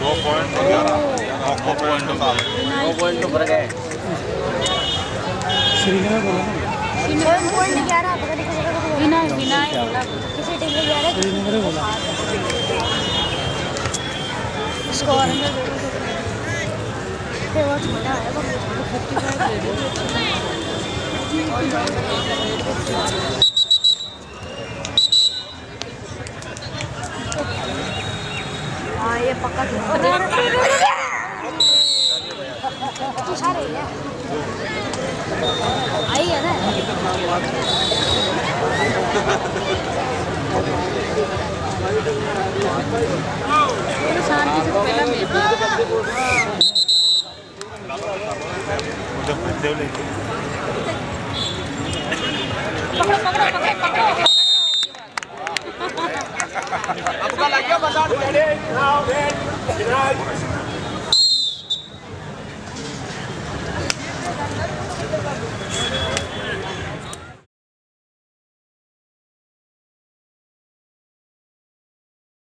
दो पॉइंट दो पॉइंट दो पॉइंट तो फ़र्क है श्रीनगर बोला ना पॉइंट ग्यारह पता नहीं किसी बोला टीम में ग्यारह श्रीनगर बोला स्कोर वो छोटा है वो फिफ्टी फाइव हाँ ये पक्का तू आई है ना? शांति से पहला Abukalakia Bazar, Now, then,